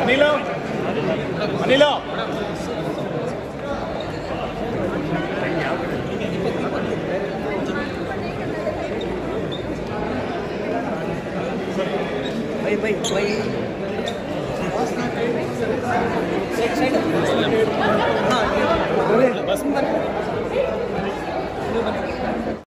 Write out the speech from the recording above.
ಅನಿಲ ಅನಿಲ bye bye bye बस।